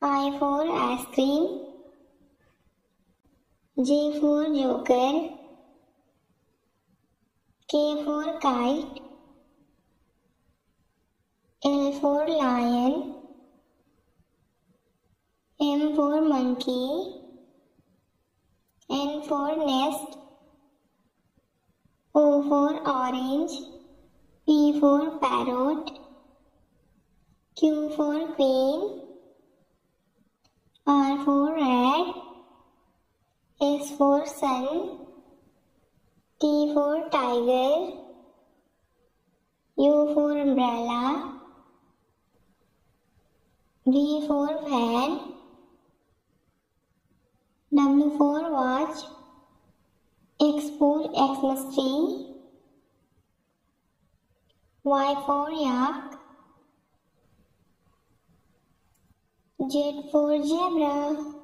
I for ice cream, J for joker, K for kite, L for lion, M for monkey, N for nest, O for orange, P for parrot, Q for queen, For sun, T for tiger, U for umbrella, V for fan, W for watch, X for Xmas tree, Y for yak, Z for zebra.